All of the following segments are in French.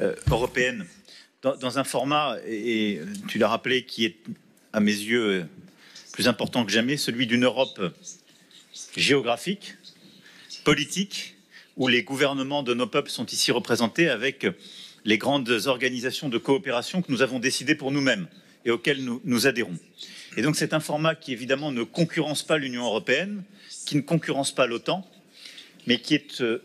euh, européenne dans, dans, un format, et tu l'as rappelé, qui est à mes yeux plus important que jamais, celui d'une Europe géographique, politique, où les gouvernements de nos peuples sont ici représentés avec les grandes organisations de coopération que nous avons décidées pour nous-mêmes et auxquelles nous, nous adhérons. Et donc c'est un format qui évidemment ne concurrence pas l'Union européenne, qui ne concurrence pas l'OTAN, mais qui est euh,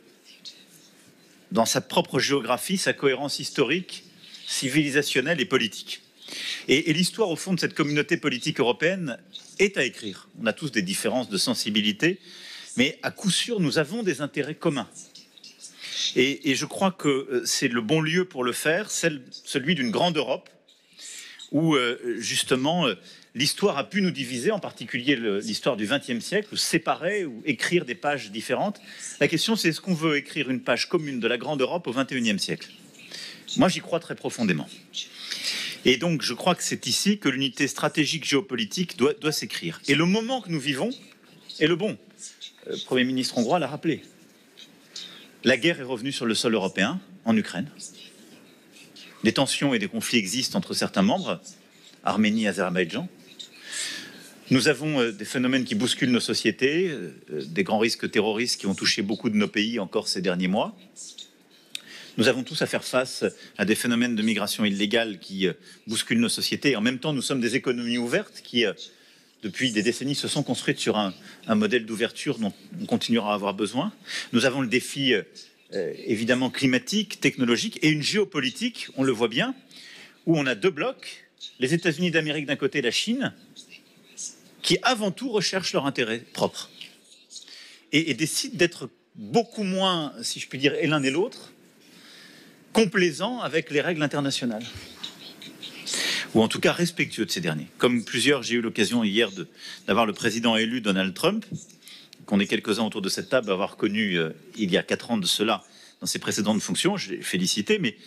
dans sa propre géographie, sa cohérence historique, civilisationnelle et politique. Et, l'histoire, au fond, de cette communauté politique européenne est à écrire. On a tous des différences de sensibilité, mais à coup sûr, nous avons des intérêts communs. Et, et je crois que euh, c'est le bon lieu pour le faire, celle, celui d'une grande Europe, où euh, justement euh, l'histoire a pu nous diviser, en particulier l'histoire du XXe siècle, ou séparer ou écrire des pages différentes. La question, c'est est-ce qu'on veut écrire une page commune de la grande Europe au XXIe siècle? Moi, j'y crois très profondément. Et donc, je crois que c'est ici que l'unité stratégique géopolitique doit, s'écrire. Et le moment que nous vivons est le bon. Le Premier ministre hongrois l'a rappelé. La guerre est revenue sur le sol européen, en Ukraine. Des tensions et des conflits existent entre certains membres, Arménie, Azerbaïdjan. Nous avons euh, des phénomènes qui bousculent nos sociétés, euh, des grands risques terroristes qui ont touché beaucoup de nos pays encore ces derniers mois. Nous avons tous à faire face à des phénomènes de migration illégale qui euh, bousculent nos sociétés. Et en même temps, nous sommes des économies ouvertes qui, depuis des décennies, se sont construites sur un, modèle d'ouverture dont on continuera à avoir besoin. Nous avons le défi euh, évidemment climatique, technologique et une géopolitique, on le voit bien, où on a deux blocs, les États-Unis d'Amérique d'un côté, la Chine, qui avant tout recherchent leur intérêt propre et, décident d'être beaucoup moins, si je puis dire, et l'un et l'autre, complaisants avec les règles internationales ou en tout cas respectueux de ces derniers. Comme plusieurs, j'ai eu l'occasion hier d'avoir le président élu Donald Trump, qu'on est quelques-uns autour de cette table avoir connu euh, il y a quatre ans de cela dans ses précédentes fonctions. Je l'ai félicité, mais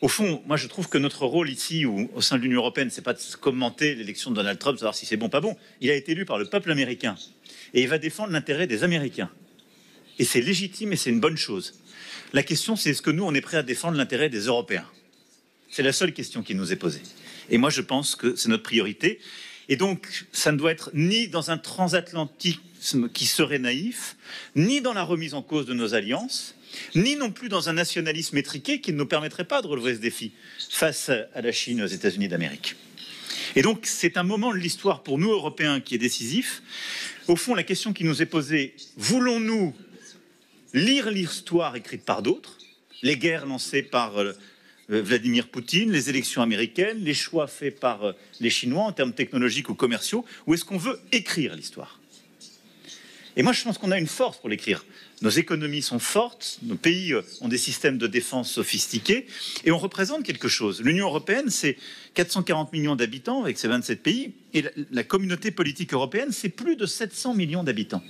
au fond, moi je trouve que notre rôle ici ou au sein de l'Union européenne, c'est pas de commenter l'élection de Donald Trump, savoir si c'est bon pas bon. Il a été élu par le peuple américain et il va défendre l'intérêt des Américains. Et c'est légitime et c'est une bonne chose. La question, c'est est-ce que nous, on est prêt à défendre l'intérêt des Européens? C'est la seule question qui nous est posée. Et moi, je pense que c'est notre priorité. Et donc, ça ne doit être ni dans un transatlantisme qui serait naïf, ni dans la remise en cause de nos alliances, ni non plus dans un nationalisme étriqué qui ne nous permettrait pas de relever ce défi face à la Chine et aux États-Unis d'Amérique. Et donc, c'est un moment de l'histoire pour nous, Européens, qui est décisif. Au fond, la question qui nous est posée, voulons-nous lire l'histoire écrite par d'autres, les guerres lancées par euh, Vladimir Poutine, les élections américaines, les choix faits par euh, les Chinois en termes technologiques ou commerciaux, ou est-ce qu'on veut écrire l'histoire? Et moi, je pense qu'on a une force pour l'écrire. Nos économies sont fortes, nos pays euh, ont des systèmes de défense sophistiqués, et on représente quelque chose. L'Union européenne, c'est 440 millions d'habitants avec ses 27 pays, et la, la communauté politique européenne, c'est plus de 700 millions d'habitants.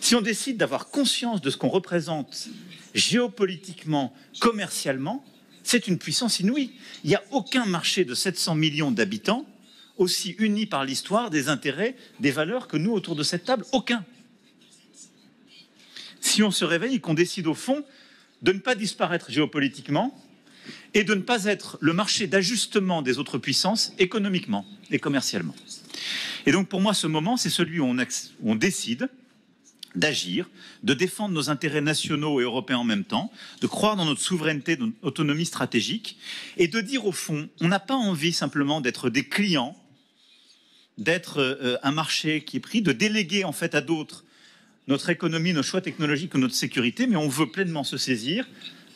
Si on décide d'avoir conscience de ce qu'on représente géopolitiquement, commercialement, c'est une puissance inouïe. Il n'y a aucun marché de 700 millions d'habitants aussi uni par l'histoire des intérêts, des valeurs que nous autour de cette table. Aucun. Si on se réveille et qu'on décide au fond de ne pas disparaître géopolitiquement et de ne pas être le marché d'ajustement des autres puissances économiquement et commercialement. Et donc pour moi ce moment c'est celui où on, où on décide d'agir, de défendre nos intérêts nationaux et européens en même temps, de croire dans notre souveraineté, notre autonomie stratégique, et de dire au fond, on n'a pas envie simplement d'être des clients, d'être euh, un marché qui est pris, de déléguer en fait à d'autres notre économie, nos choix technologiques ou notre sécurité, mais on veut pleinement se saisir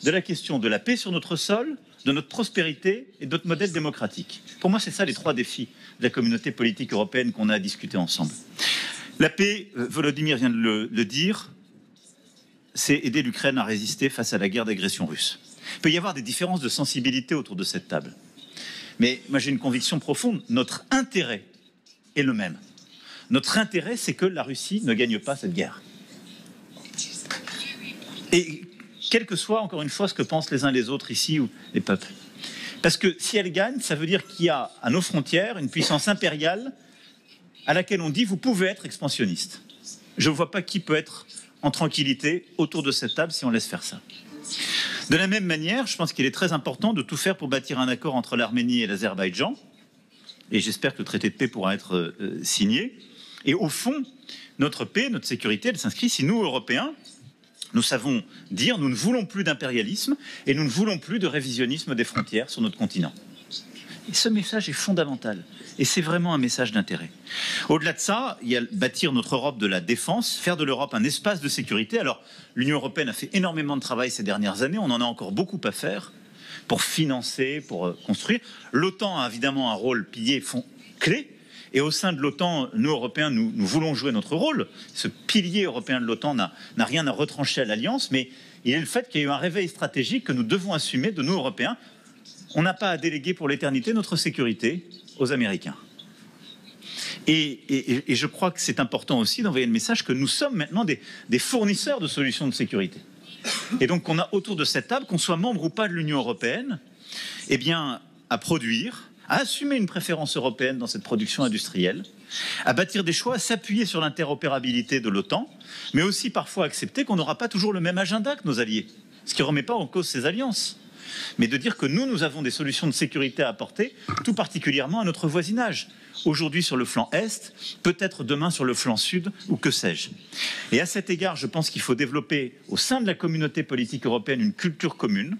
de la question de la paix sur notre sol, de notre prospérité et de notre modèle démocratique. Pour moi, c'est ça les trois défis de la communauté politique européenne qu'on a à discuter ensemble. La paix, euh, Volodymyr vient de le, le dire, c'est aider l'Ukraine à résister face à la guerre d'agression russe. Il peut y avoir des différences de sensibilité autour de cette table. Mais moi j'ai une conviction profonde, notre intérêt est le même. Notre intérêt, c'est que la Russie ne gagne pas cette guerre. Et quel que soit, encore une fois, ce que pensent les uns les autres ici ou les peuples. Parce que si elle gagne, ça veut dire qu'il y a à nos frontières une puissance impériale à laquelle on dit vous pouvez être expansionniste. Je ne vois pas qui peut être en tranquillité autour de cette table si on laisse faire ça. De la même manière, je pense qu'il est très important de tout faire pour bâtir un accord entre l'Arménie et l'Azerbaïdjan. Et j'espère que le traité de paix pourra être euh, signé. Et au fond, notre paix, notre sécurité, elle s'inscrit si nous, Européens, nous savons dire nous ne voulons plus d'impérialisme et nous ne voulons plus de révisionnisme des frontières sur notre continent. Et ce message est fondamental. Et c'est vraiment un message d'intérêt. Au-delà de ça, il y a bâtir notre Europe de la défense, faire de l'Europe un espace de sécurité. Alors, l'Union européenne a fait énormément de travail ces dernières années. On en a encore beaucoup à faire pour financer, pour euh, construire. L'OTAN a évidemment un rôle pilier fond, clé. Et au sein de l'OTAN, nous, Européens, nous, voulons jouer notre rôle. Ce pilier européen de l'OTAN n'a rien à retrancher à l'Alliance, mais il est le fait qu'il y a eu un réveil stratégique que nous devons assumer de nous, Européens. On n'a pas à déléguer pour l'éternité notre sécurité aux Américains. Et, je crois que c'est important aussi d'envoyer le message que nous sommes maintenant des fournisseurs de solutions de sécurité. Et donc qu'on a autour de cette table, qu'on soit membre ou pas de l'Union européenne, eh bien, à produire, à assumer une préférence européenne dans cette production industrielle, à bâtir des choix, à s'appuyer sur l'interopérabilité de l'OTAN, mais aussi parfois accepter qu'on n'aura pas toujours le même agenda que nos alliés, ce qui ne remet pas en cause ces alliances, mais de dire que nous, nous avons des solutions de sécurité à apporter, tout particulièrement à notre voisinage. Aujourd'hui sur le flanc Est, peut-être demain sur le flanc Sud, ou que sais-je. Et à cet égard, je pense qu'il faut développer au sein de la communauté politique européenne une culture commune,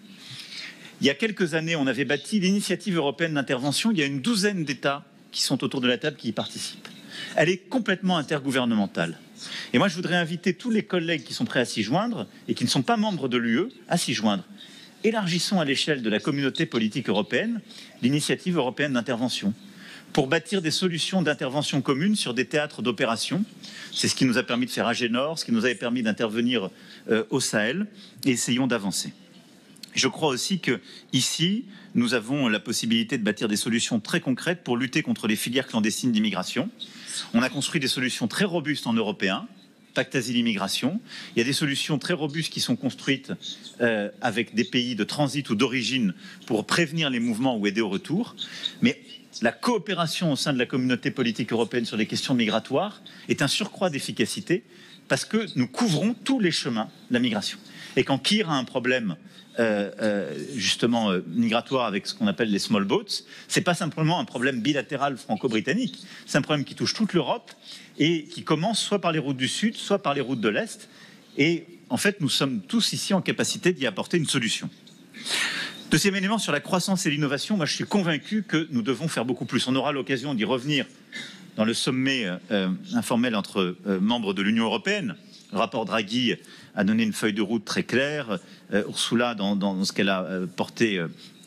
il y a quelques années, on avait bâti l'initiative européenne d'intervention. Il y a une douzaine d'États qui sont autour de la table qui y participent. Elle est complètement intergouvernementale. Et moi, je voudrais inviter tous les collègues qui sont prêts à s'y joindre et qui ne sont pas membres de l'UE à s'y joindre. Élargissons à l'échelle de la communauté politique européenne l'initiative européenne d'intervention pour bâtir des solutions d'intervention communes sur des théâtres d'opération. C'est ce qui nous a permis de faire Agénor, ce qui nous avait permis d'intervenir euh, au Sahel, essayons d'avancer. Je crois aussi que ici, nous avons la possibilité de bâtir des solutions très concrètes pour lutter contre les filières clandestines d'immigration. On a construit des solutions très robustes en européen, pacte asile-immigration. Il y a des solutions très robustes qui sont construites euh, avec des pays de transit ou d'origine pour prévenir les mouvements ou aider au retour. Mais la coopération au sein de la communauté politique européenne sur les questions migratoires est un surcroît d'efficacité parce que nous couvrons tous les chemins de la migration. Et quand Kir a un problème euh, euh, justement euh, migratoire avec ce qu'on appelle les small boats, c'est pas simplement un problème bilatéral franco-britannique, c'est un problème qui touche toute l'Europe et qui commence soit par les routes du Sud, soit par les routes de l'Est. Et en fait, nous sommes tous ici en capacité d'y apporter une solution. Deuxième élément sur la croissance et l'innovation, moi je suis convaincu que nous devons faire beaucoup plus. On aura l'occasion d'y revenir dans le sommet euh, informel entre euh, membres de l'Union européenne. Le rapport Draghi a donné une feuille de route très claire. Euh, Ursula, dans, ce qu'elle a porté,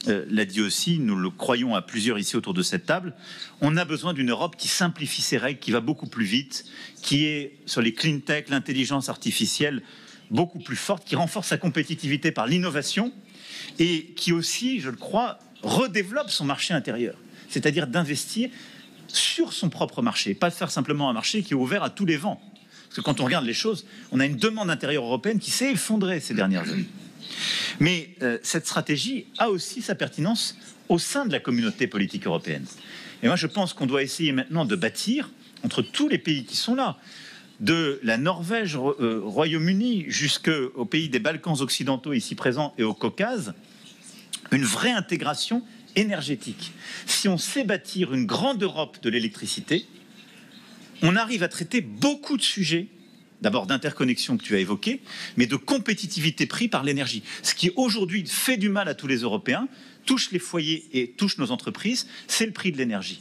l'a dit aussi. Nous le croyons à plusieurs ici autour de cette table. On a besoin d'une Europe qui simplifie ses règles, qui va beaucoup plus vite, qui est sur les clean tech, l'intelligence artificielle beaucoup plus forte, qui renforce sa compétitivité par l'innovation et qui aussi, je le crois, redéveloppe son marché intérieur. C'est-à-dire d'investir sur son propre marché, pas de faire simplement un marché qui est ouvert à tous les vents. Parce que quand on regarde les choses, on a une demande intérieure européenne qui s'est effondrée ces dernières années. Mais euh, cette stratégie a aussi sa pertinence au sein de la communauté politique européenne. Et moi, je pense qu'on doit essayer maintenant de bâtir, entre tous les pays qui sont là, de la Norvège, euh, Royaume-Uni, jusqu'aux pays des Balkans occidentaux ici présents et au Caucase, une vraie intégration énergétique. Si on sait bâtir une grande Europe de l'électricité, on arrive à traiter beaucoup de sujets, d'abord d'interconnexion que tu as évoqué, mais de compétitivité pris par l'énergie. Ce qui aujourd'hui fait du mal à tous les Européens, touche les foyers et touche nos entreprises, c'est le prix de l'énergie.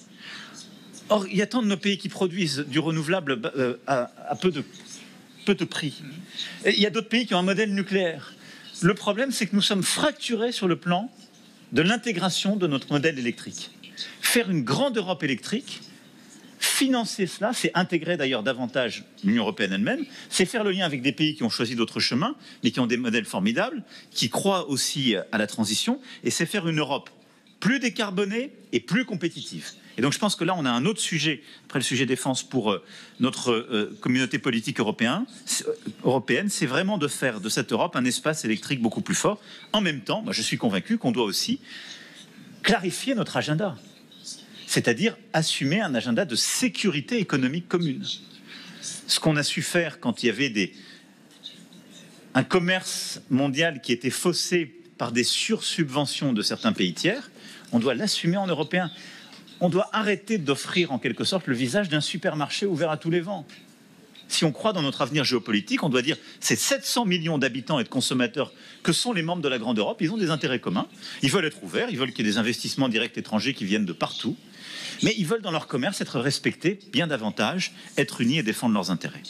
Or, il y a tant de nos pays qui produisent du renouvelable euh, à, peu, de, peu de prix. Il y a d'autres pays qui ont un modèle nucléaire. Le problème, c'est que nous sommes fracturés sur le plan de l'intégration de notre modèle électrique. Faire une grande Europe électrique, financer cela, c'est intégrer d'ailleurs davantage l'Union européenne elle-même, c'est faire le lien avec des pays qui ont choisi d'autres chemins, mais qui ont des modèles formidables, qui croient aussi à la transition, et c'est faire une Europe plus décarbonée et plus compétitive. Et donc je pense que là, on a un autre sujet, après le sujet défense, pour euh, notre euh, communauté politique euh, européenne, c'est vraiment de faire de cette Europe un espace électrique beaucoup plus fort. En même temps, moi, je suis convaincu qu'on doit aussi clarifier notre agenda, c'est-à-dire assumer un agenda de sécurité économique commune. Ce qu'on a su faire quand il y avait des, un commerce mondial qui était faussé par des sursubventions de certains pays tiers, on doit l'assumer en européen. On doit arrêter d'offrir en quelque sorte le visage d'un supermarché ouvert à tous les vents. Si on croit dans notre avenir géopolitique, on doit dire ces 700 millions d'habitants et de consommateurs que sont les membres de la Grande Europe, ils ont des intérêts communs, ils veulent être ouverts, ils veulent qu'il y ait des investissements directs étrangers qui viennent de partout, mais ils veulent dans leur commerce être respectés bien davantage, être unis et défendre leurs intérêts.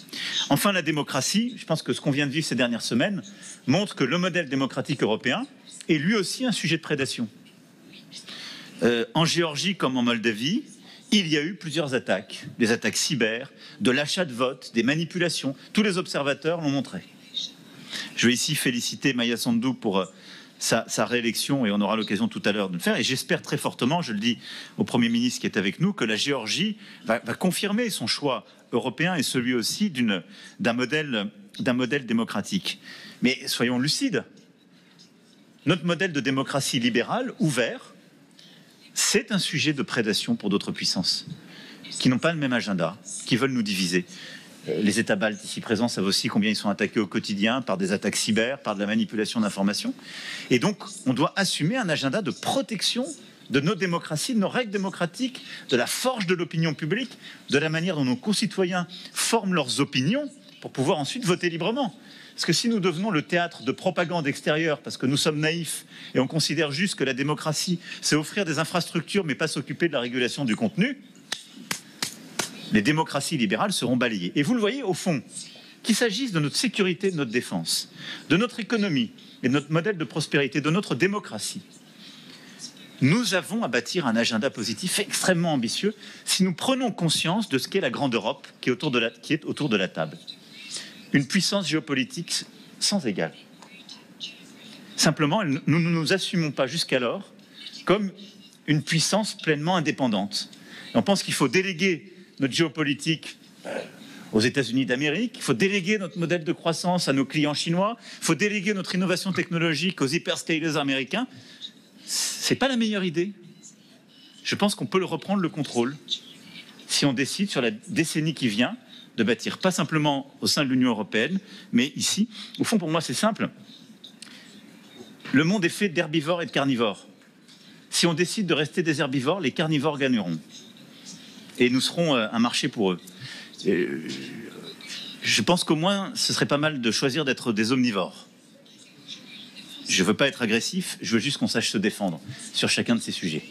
Enfin, la démocratie, je pense que ce qu'on vient de vivre ces dernières semaines montre que le modèle démocratique européen est lui aussi un sujet de prédation. Euh, en Géorgie comme en Moldavie, il y a eu plusieurs attaques, des attaques cyber, de l'achat de vote, des manipulations. Tous les observateurs l'ont montré. Je vais ici féliciter Maya Sandu pour euh, sa, réélection et on aura l'occasion tout à l'heure de le faire. Et j'espère très fortement, je le dis au Premier ministre qui est avec nous, que la Géorgie va, confirmer son choix européen et celui aussi d'un modèle démocratique. Mais soyons lucides. Notre modèle de démocratie libérale, ouvert, c'est un sujet de prédation pour d'autres puissances qui n'ont pas le même agenda, qui veulent nous diviser. Euh, les États baltes ici présents savent aussi combien ils sont attaqués au quotidien par des attaques cyber, par de la manipulation d'informations. Et donc, on doit assumer un agenda de protection de nos démocraties, de nos règles démocratiques, de la forge de l'opinion publique, de la manière dont nos concitoyens forment leurs opinions pour pouvoir ensuite voter librement. Parce que si nous devenons le théâtre de propagande extérieure, parce que nous sommes naïfs et on considère juste que la démocratie, c'est offrir des infrastructures mais pas s'occuper de la régulation du contenu, les démocraties libérales seront balayées. Et vous le voyez, au fond, qu'il s'agisse de notre sécurité, de notre défense, de notre économie et de notre modèle de prospérité, de notre démocratie, nous avons à bâtir un agenda positif extrêmement ambitieux si nous prenons conscience de ce qu'est la grande Europe qui est autour de la, table. Une puissance géopolitique sans égale. Simplement, nous ne nous assumons pas jusqu'alors comme une puissance pleinement indépendante. on pense qu'il faut déléguer notre géopolitique aux États-Unis d'Amérique, il faut déléguer notre modèle de croissance à nos clients chinois, il faut déléguer notre innovation technologique aux hyperscalers américains. C'est pas la meilleure idée. Je pense qu'on peut reprendre le contrôle si on décide sur la décennie qui vient de bâtir, pas simplement au sein de l'Union européenne, mais ici. Au fond, pour moi, c'est simple. Le monde est fait d'herbivores et de carnivores. Si on décide de rester des herbivores, les carnivores gagneront et nous serons euh, un marché pour eux. je pense qu'au moins, ce serait pas mal de choisir d'être des omnivores. Je ne veux pas être agressif, je veux juste qu'on sache se défendre sur chacun de ces sujets.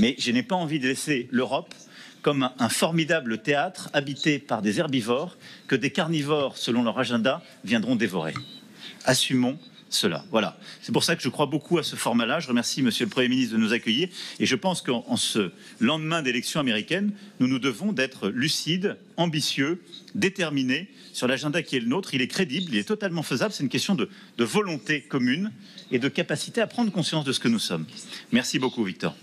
Mais je n'ai pas envie de laisser l'Europe comme un formidable théâtre habité par des herbivores que des carnivores, selon leur agenda, viendront dévorer. Assumons cela. Voilà. C'est pour ça que je crois beaucoup à ce format-là. Je remercie Monsieur le Premier ministre de nous accueillir. Et je pense qu'en ce lendemain d'élections américaines, nous nous devons d'être lucides, ambitieux, déterminés sur l'agenda qui est le nôtre. Il est crédible, il est totalement faisable. C'est une question de volonté commune et de capacité à prendre conscience de ce que nous sommes. Merci beaucoup, Victor.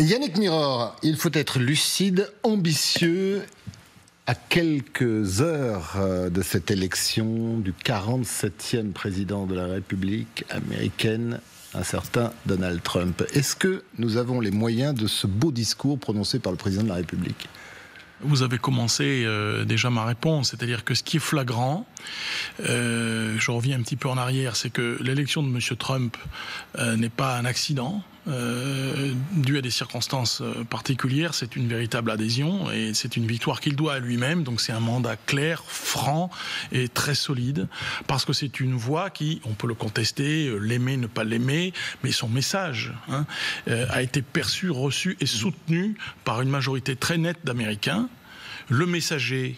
Yannick Miror, il faut être lucide, ambitieux à quelques heures euh, de cette élection du 47e président de la République américaine, un certain Donald Trump. Est-ce que nous avons les moyens de ce beau discours prononcé par le président de la République? Vous avez commencé euh, déjà ma réponse, c'est-à-dire que ce qui est flagrant, euh, je reviens un petit peu en arrière, c'est que l'élection de M. Trump n'est pas un accident, euh, dû à des circonstances euh, particulières, c'est une véritable adhésion et c'est une victoire qu'il doit à lui-même. Donc c'est un mandat clair, franc et très solide parce que c'est une voix qui, on peut le contester, euh, l'aimer, ne pas l'aimer, mais son message hein, a été perçu, reçu et soutenu par une majorité très nette d'Américains. Le messager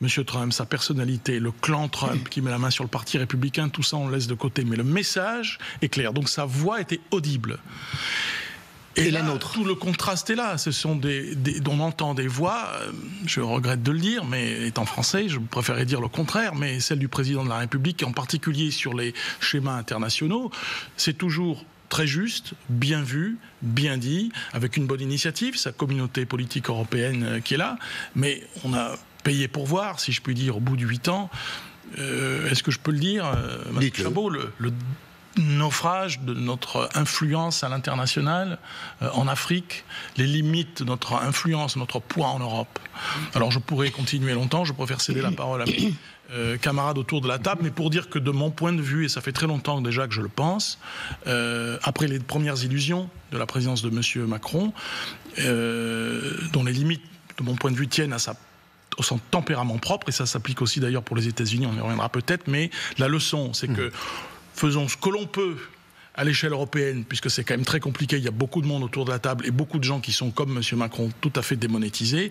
Monsieur Trump, sa personnalité, le clan Trump qui met la main sur le parti républicain, tout ça on laisse de côté. Mais le message est clair. Donc sa voix était audible. Et, la nôtre. Tout le contraste est là. Ce sont des, on entend des voix, euh, je regrette de le dire, mais étant français, je préférerais dire le contraire, mais celle du président de la République, en particulier sur les schémas internationaux, c'est toujours très juste, bien vu, bien dit, avec une bonne initiative, sa communauté politique européenne euh, qui est là, mais on a payé pour voir, si je puis dire, au bout de huit ans. Euh, est-ce que je peux le dire, euh, Chabot, le, naufrage de notre influence à l'international euh, en Afrique, les limites de notre influence, notre poids en Europe. Alors je pourrais continuer longtemps, je préfère céder la parole à mes euh, camarades autour de la table, mais pour dire que de mon point de vue, et ça fait très longtemps déjà que je le pense, après les premières illusions de la présidence de M. Macron, dont les limites, de mon point de vue, tiennent à sa son tempérament propre, et ça s'applique aussi d'ailleurs pour les États-Unis, on y reviendra peut-être, mais la leçon, c'est que faisons ce que l'on peut à l'échelle européenne, puisque c'est quand même très compliqué, il y a beaucoup de monde autour de la table et beaucoup de gens qui sont comme M. Macron tout à fait démonétisés,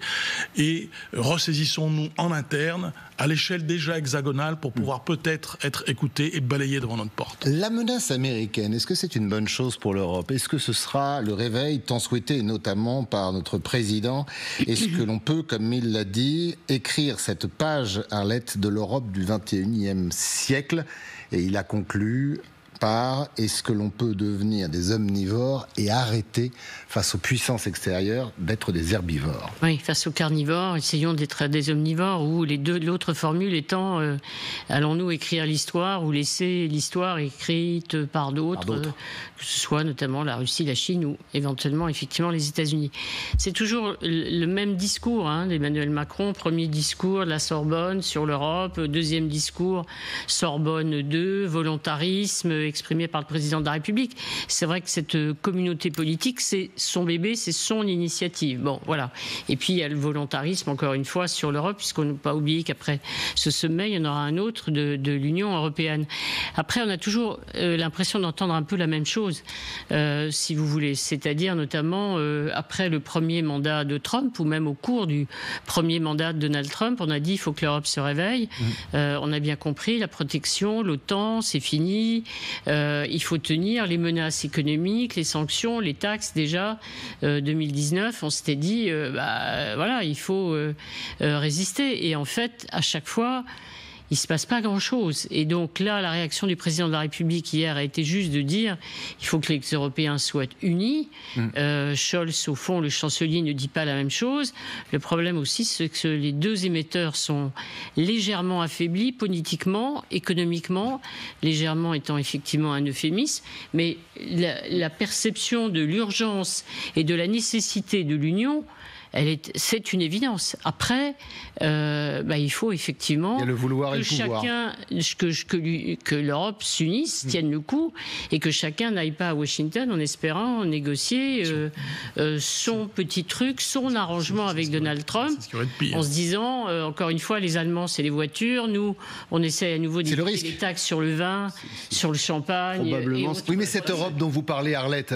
et ressaisissons-nous en interne à l'échelle déjà hexagonale pour pouvoir peut-être être écoutés et balayés devant notre porte. La menace américaine, est-ce que c'est une bonne chose pour l'Europe? Est-ce que ce sera le réveil tant souhaité, notamment par notre président? Est-ce que l'on peut, comme il l'a dit, écrire cette page, Arlette, de l'Europe du 21e siècle? Et il a conclu par est-ce que l'on peut devenir des omnivores et arrêter, face aux puissances extérieures, d'être des herbivores? Oui, face aux carnivores, essayons d'être des omnivores, ou les deux, l'autre formule étant euh, allons-nous écrire l'histoire ou laisser l'histoire écrite par d'autres, euh, que ce soit notamment la Russie, la Chine ou éventuellement effectivement les États-Unis. C'est toujours le même discours hein, d'Emmanuel Macron, premier discours la Sorbonne sur l'Europe, deuxième discours Sorbonne 2, volontarisme, exprimé par le président de la République. C'est vrai que cette communauté politique, c'est son bébé, c'est son initiative. Bon, voilà. Et puis il y a le volontarisme, encore une fois, sur l'Europe, puisqu'on peut pas oublier qu'après ce sommet, il y en aura un autre de, l'Union européenne. Après, on a toujours euh, l'impression d'entendre un peu la même chose, euh, si vous voulez. C'est-à-dire notamment euh, après le premier mandat de Trump, ou même au cours du premier mandat de Donald Trump, on a dit il faut que l'Europe se réveille. Mmh. on a bien compris, la protection, l'OTAN, c'est fini. Euh, il faut tenir les menaces économiques, les sanctions, les taxes. Déjà, 2019, euh, on s'était dit, euh, bah, voilà, il faut résister. Et en fait, à chaque fois, il se passe pas grand-chose. Et donc là, la réaction du président de la République hier a été juste de dire il faut que les Européens soient unis. Mm. Euh, Scholz, au fond, le chancelier ne dit pas la même chose. Le problème aussi, c'est que les deux émetteurs sont légèrement affaiblis politiquement, économiquement, légèrement étant effectivement un euphémisme. Mais la perception de l'urgence et de la nécessité de l'union c'est une évidence. Après, euh, bah, il faut effectivement le vouloir que chacun, que, que, l'Europe s'unisse, mm. tienne le coup, et que chacun n'aille pas à Washington en espérant négocier euh, euh, son petit truc, son arrangement avec Donald Trump, en se disant, encore une fois, les Allemands, c'est les voitures, nous, on essaie à nouveau d'éviter les taxes sur le vin, sur le champagne. Probablement. oui, mais cette Europe dont vous parlez, Arlette,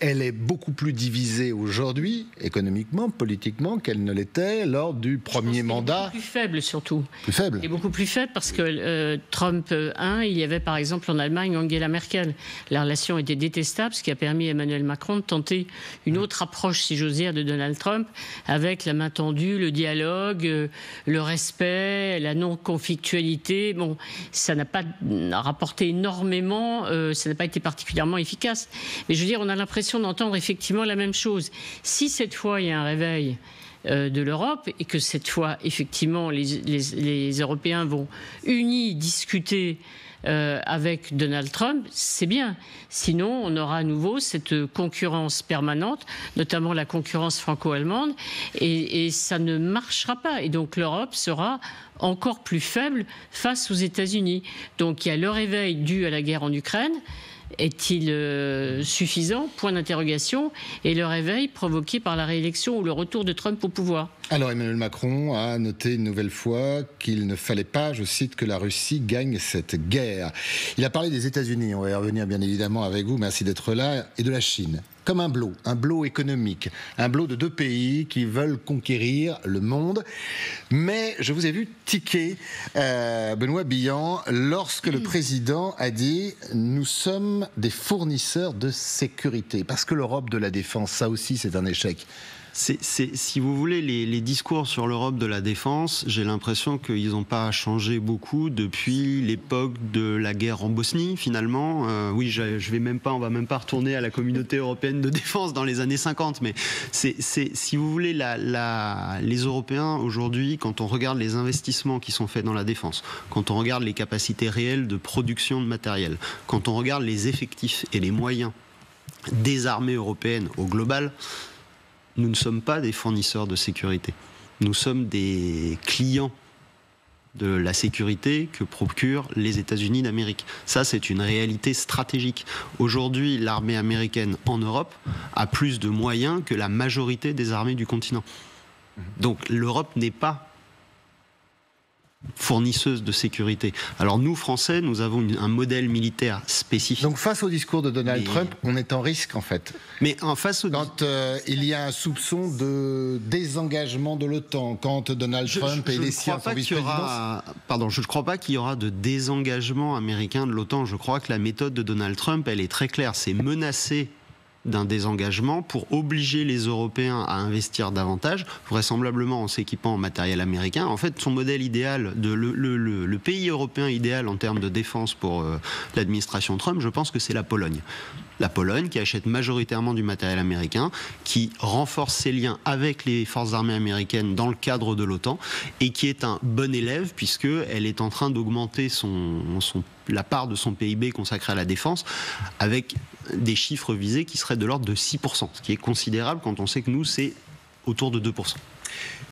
elle est beaucoup plus divisée aujourd'hui, économiquement, politiquement, qu'elle ne l'était lors du premier mandat. Beaucoup plus faible surtout. Plus faible. Et beaucoup plus faible parce que euh, Trump 1, euh, il y avait par exemple en Allemagne Angela Merkel. La relation était détestable, ce qui a permis à Emmanuel Macron de tenter une autre approche, si j'ose dire, de Donald Trump, avec la main tendue, le dialogue, euh, le respect, la non-conflictualité. Bon, ça n'a pas rapporté énormément, ça n'a pas été particulièrement efficace. Mais je veux dire, on a l'impression d'entendre effectivement la même chose. Si cette fois il y a un réveil euh, de l'Europe et que cette fois effectivement les, Européens vont unis discuter euh, avec Donald Trump, c'est bien. Sinon, on aura à nouveau cette concurrence permanente, notamment la concurrence franco-allemande, et, et, ça ne marchera pas. Et donc l'Europe sera encore plus faible face aux États-Unis. Donc il y a le réveil dû à la guerre en Ukraine est-il euh, suffisant? Point d'interrogation. Et le réveil provoqué par la réélection ou le retour de Trump au pouvoir? Alors Emmanuel Macron a noté une nouvelle fois qu'il ne fallait pas, je cite, que la Russie gagne cette guerre. Il a parlé des États-Unis, on va y revenir bien évidemment avec vous, merci d'être là, et de la Chine comme un blot, un blot économique, un blot de deux pays qui veulent conquérir le monde. Mais je vous ai vu tiquer, euh, Benoît Billan, lorsque le président a dit nous sommes des fournisseurs de sécurité. Parce que l'Europe de la défense, ça aussi c'est un échec. C'est, si vous voulez, les, discours sur l'Europe de la défense, j'ai l'impression qu'ils n'ont pas changé beaucoup depuis l'époque de la guerre en Bosnie, finalement. Euh, oui, je, je, vais même pas, on va même pas retourner à la communauté européenne de défense dans les années 50, mais si vous voulez, les Européens aujourd'hui, quand on regarde les investissements qui sont faits dans la défense, quand on regarde les capacités réelles de production de matériel, quand on regarde les effectifs et les moyens des armées européennes au global, nous ne sommes pas des fournisseurs de sécurité. Nous sommes des clients de la sécurité que procurent les États-Unis d'Amérique. Ça, c'est une réalité stratégique. Aujourd'hui, l'armée américaine en Europe a plus de moyens que la majorité des armées du continent. Donc l'Europe n'est pas fournisseuse de sécurité. Alors nous, Français, nous avons un modèle militaire spécifique. Donc face au discours de Donald Trump, on est en risque en fait. Mais en face au... Quand euh, il y a un soupçon de désengagement de l'OTAN, quand Donald Trump est les siens sont vice Pardon, je ne crois pas qu'il y aura de désengagement américain de l'OTAN. Je crois que la méthode de Donald Trump, elle est très claire. C'est menacer d'un désengagement pour obliger les Européens à investir davantage, vraisemblablement en s'équipant en matériel américain. En fait, son modèle idéal, le, pays européen idéal en termes de défense pour euh, l'administration Trump, je pense que c'est la Pologne. La Pologne qui achète majoritairement du matériel américain, qui renforce ses liens avec les forces armées américaines dans le cadre de l'OTAN et qui est un bon élève puisqu'elle est en train d'augmenter la part de son PIB consacrée à la défense avec des chiffres visés qui seraient de l'ordre de 6%, ce qui est considérable quand on sait que nous, c'est autour de 2%.